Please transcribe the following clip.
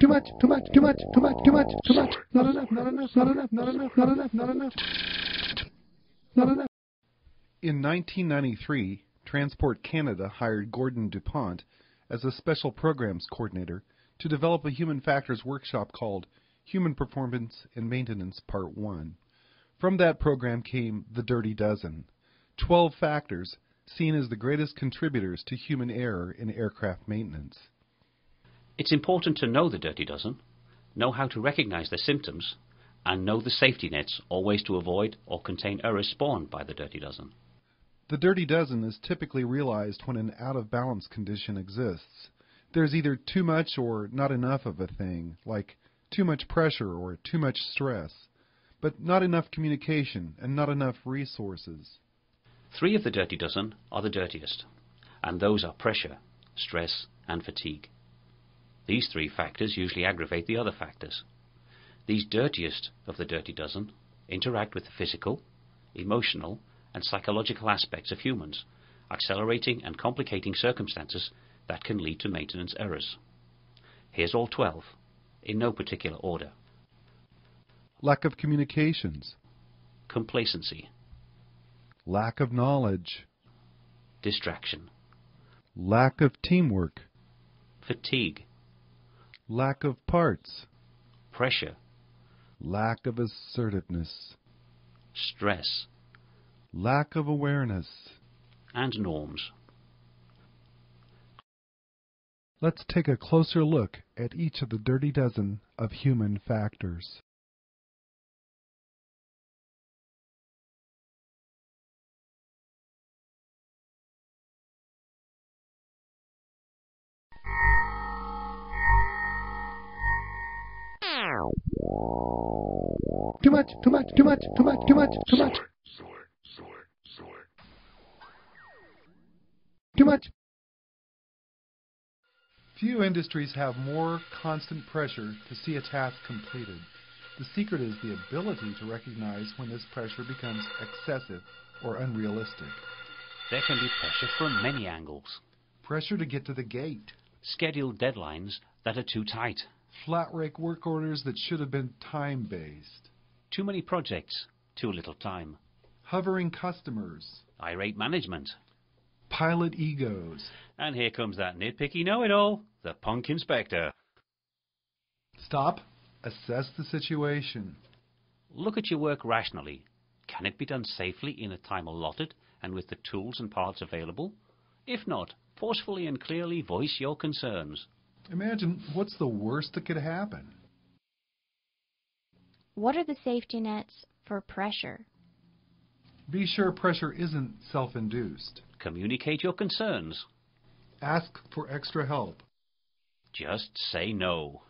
Too much, too much, too much, too much, too much, too much. Not enough, not enough, not enough, not enough, not enough, not enough. Not enough. In 1993, Transport Canada hired Gordon DuPont as a special programs coordinator to develop a human factors workshop called Human Performance in Maintenance Part 1. From that program came the Dirty Dozen 12 factors seen as the greatest contributors to human error in aircraft maintenance. It's important to know the dirty dozen, know how to recognize the symptoms, and know the safety nets or ways to avoid or contain errors spawned by the dirty dozen. The dirty dozen is typically realized when an out of balance condition exists. There's either too much or not enough of a thing, like too much pressure or too much stress, but not enough communication and not enough resources. Three of the dirty dozen are the dirtiest, and those are pressure, stress, and fatigue. These three factors usually aggravate the other factors. These dirtiest of the dirty dozen interact with the physical, emotional, and psychological aspects of humans, accelerating and complicating circumstances that can lead to maintenance errors. Here's all 12, in no particular order. Lack of communications, Complacency, lack of knowledge, distraction, lack of teamwork, fatigue, lack of parts, pressure, lack of assertiveness, stress, lack of awareness. and norms. Let's take a closer look at each of the dirty dozen of human factors. Too much, too much, too much, too much, too much, too much. Too much. Few industries have more constant pressure to see a task completed. The secret is the ability to recognize when this pressure becomes excessive or unrealistic. There can be pressure from many angles. Pressure to get to the gate. Scheduled deadlines that are too tight. Flat rate work orders that should have been time based. Too many projects, too little time. Hovering customers. Irate management. Pilot egos. And here comes that nitpicky know-it-all, the punk inspector. Stop. Assess the situation. Look at your work rationally. Can it be done safely in the time allotted and with the tools and parts available? If not, forcefully and clearly voice your concerns. Imagine what's the worst that could happen. What are the safety nets for pressure? Be sure pressure isn't self induced. Communicate your concerns. Ask for extra help. Just say no.